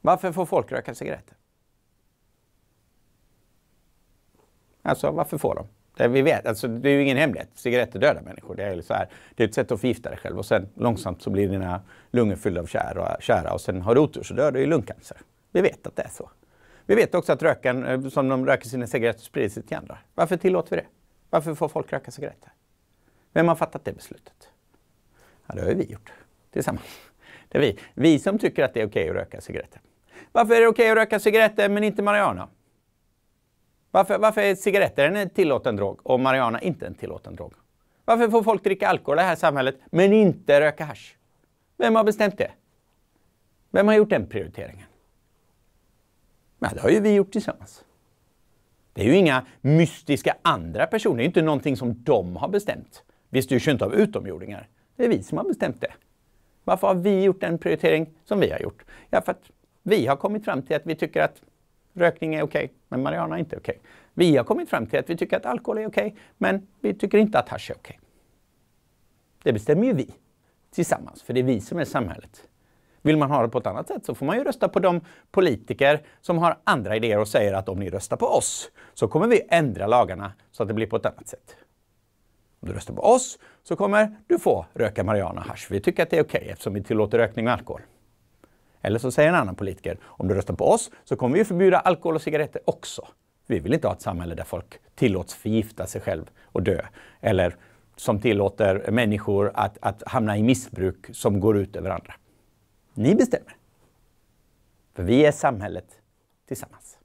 Varför får folk röka cigaretter? Alltså varför får de? Det vi vet, alltså, det är ju ingen hemlighet. Cigaretter dödar människor. Det är, så här, det är ett sätt att förgifta dig själv och sen långsamt så blir dina lungor fyllda av kära och sen har du otur så dör du i lungcancer. Vi vet att det är så. Vi vet också att röken eh, som de röker sina cigaretter sprider sig till andra. Varför tillåter vi det? Varför får folk röka cigaretter? Vem har fattat det beslutet? Ja, det har ju vi gjort tillsammans. Det är vi. Vi som tycker att det är okej att röka cigaretter. Varför är det okej att röka cigaretter men inte marijuana? Varför, varför är cigaretter en tillåten drog och marijuana inte en tillåten drog? Varför får folk dricka alkohol i det här samhället men inte röka hash? Vem har bestämt det? Vem har gjort den prioriteringen? Ja, det har ju vi gjort tillsammans. Det är ju inga mystiska andra personer, det är inte någonting som de har bestämt. Vi styrs ju inte av utomjordingar. Det är vi som har bestämt det. Varför har vi gjort den prioritering som vi har gjort? Ja, för att vi har kommit fram till att vi tycker att rökning är okej, okay, men marijuana är inte okej. Okay. Vi har kommit fram till att vi tycker att alkohol är okej, okay, men vi tycker inte att hasch är okej. Det bestämmer ju vi tillsammans, för det är vi som är samhället. Vill man ha det på ett annat sätt så får man ju rösta på de politiker som har andra idéer och säger att om ni röstar på oss så kommer vi ändra lagarna så att det blir på ett annat sätt. Om du röstar på oss så kommer du få röka marijuana och hasch. Vi tycker att det är okej okay eftersom vi tillåter rökning och alkohol. Eller så säger en annan politiker, om du röstar på oss så kommer vi förbjuda alkohol och cigaretter också. Vi vill inte ha ett samhälle där folk tillåts förgifta sig själv och dö. Eller som tillåter människor att, att hamna i missbruk som går ut över andra. Ni bestämmer. För vi är samhället tillsammans.